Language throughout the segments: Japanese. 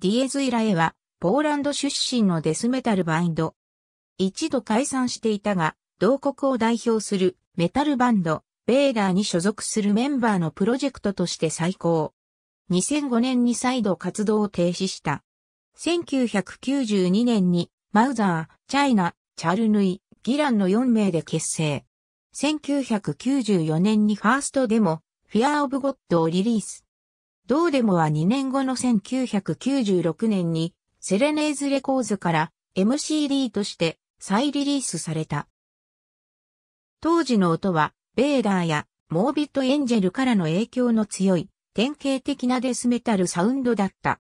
ディエズイラエは、ポーランド出身のデスメタルバインド。一度解散していたが、同国を代表するメタルバンド、ベーダーに所属するメンバーのプロジェクトとして再興。2005年に再度活動を停止した。1992年にマウザー、チャイナ、チャルヌイ、ギランの4名で結成。1994年にファーストデモ、Fear of God をリリース。同デモは2年後の1996年にセレネーズレコーズから MCD として再リリースされた。当時の音はベーダーやモービットエンジェルからの影響の強い典型的なデスメタルサウンドだった。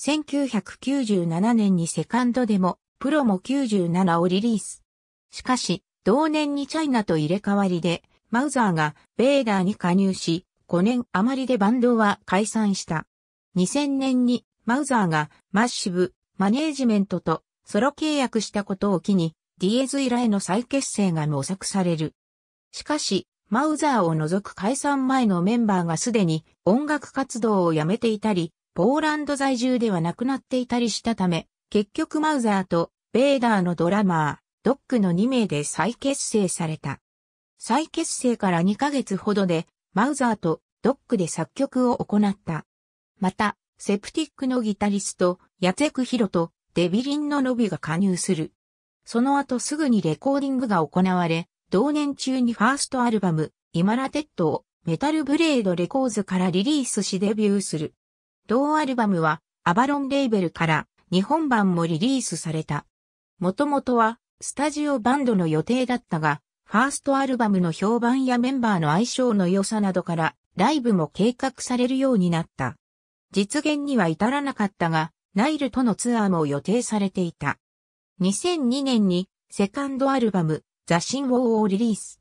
1997年にセカンドデモ、プロも97をリリース。しかし、同年にチャイナと入れ替わりで、マウザーがベーダーに加入し、5年余りでバンドは解散した。2000年にマウザーがマッシブ、マネージメントとソロ契約したことを機に、ディエズイラへの再結成が模索される。しかし、マウザーを除く解散前のメンバーがすでに音楽活動をやめていたり、ポーランド在住ではなくなっていたりしたため、結局マウザーとベーダーのドラマー、ドックの2名で再結成された。再結成から2ヶ月ほどで、マウザーとドックで作曲を行った。また、セプティックのギタリスト、ヤツェク・ヒロとデビリンのノビが加入する。その後すぐにレコーディングが行われ、同年中にファーストアルバム、イマラテッドをメタルブレードレコーズからリリースしデビューする。同アルバムはアバロンレーベルから日本盤もリリースされた。もともとはスタジオバンドの予定だったが、ファーストアルバムの評判やメンバーの相性の良さなどからライブも計画されるようになった。実現には至らなかったが、ナイルとのツアーも予定されていた。2002年にセカンドアルバム、ザ・シン・ウォーをリリース。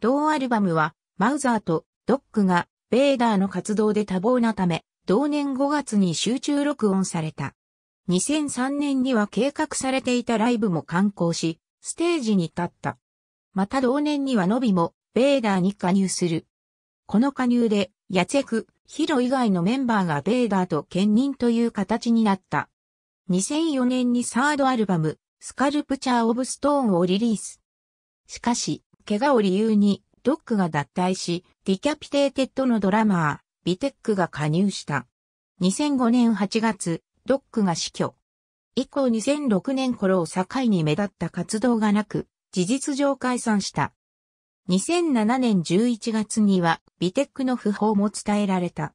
同アルバムは、マウザーとドックがベーダーの活動で多忙なため、同年5月に集中録音された。2003年には計画されていたライブも敢行し、ステージに立った。また同年にはノビも、ベーダーに加入する。この加入で、ヤツェク、ヒロ以外のメンバーがベーダーと兼任という形になった。2004年にサードアルバム、スカルプチャー・オブ・ストーンをリリース。しかし、怪我を理由に、ドックが脱退し、ディキャピテーテッドのドラマー、ビテックが加入した。2005年8月、ドックが死去。以降2006年頃を境に目立った活動がなく、事実上解散した。2007年11月には、ビテックの訃報も伝えられた。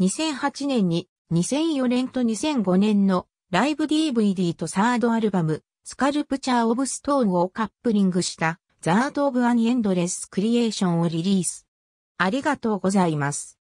2008年に、2004年と2005年のライブ DVD とサードアルバム、スカルプチャー・オブ・ストーンをカップリングした、ザート・オブ・アニ・エンドレス・クリエーションをリリース。ありがとうございます。